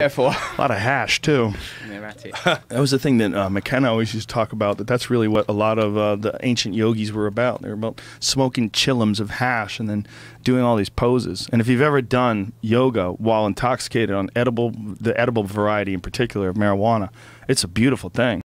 Careful. A lot of hash too. That was the thing that uh, McKenna always used to talk about. That that's really what a lot of uh, the ancient yogis were about. They were about smoking chillums of hash and then doing all these poses. And if you've ever done yoga while intoxicated on edible, the edible variety in particular of marijuana, it's a beautiful thing.